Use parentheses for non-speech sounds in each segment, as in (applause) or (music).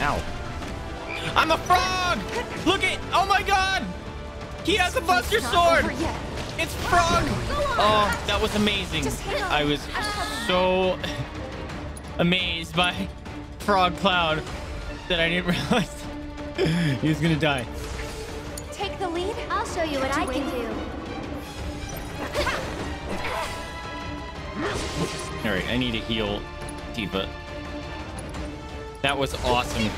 Ow. I'm a frog! Look at, oh my god! He has a buster sword! It's frog! Oh, that was amazing. I was so amazed by Frog Cloud that I didn't (laughs) realize he was gonna die. Take the lead. I'll show you what I can do. (laughs) All right, I need to heal Tifa. That was awesome.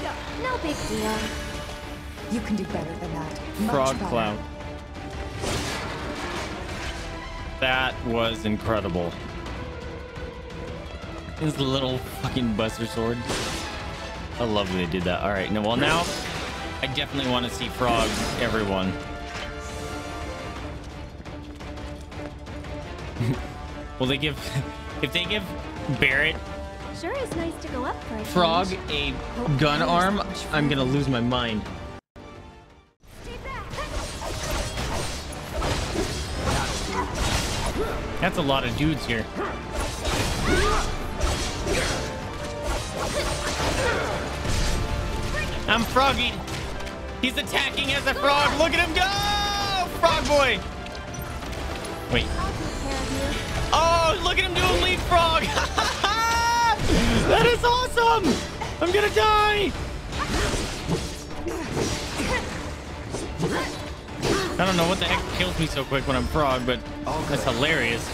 No big deal. You can do better than that. Much Frog better. Cloud. That was incredible. His little fucking Buster Sword. I love that they did that. All right, no, well now I definitely want to see frogs, everyone. (laughs) Will they give, (laughs) if they give Barret Sure is nice to go up for a Frog a gun arm, I'm gonna lose my mind. That's a lot of dudes here. I'm froggy. He's attacking as a frog. Look at him go! Frog boy. Wait. Oh, look at him doing leapfrog. (laughs) that is awesome. I'm gonna die. I don't know what the heck kills me so quick when I'm frog, but oh, that's hilarious.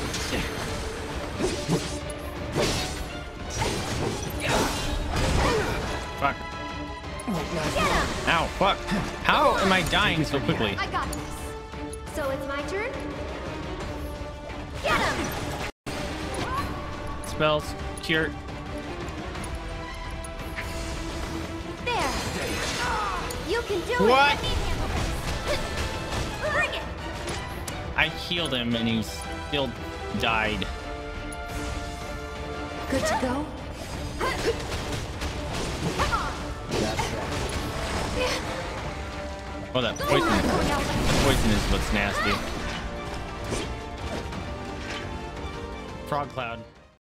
Fuck. Ow, fuck. How am I dying so quickly? I got this. So it's my turn? Spells, cure. There. You can do it. What? Let me handle this. (laughs) Bring it. I healed him and he still died. Good to go? Oh, that poison. Poison is what's nasty. Frog Cloud.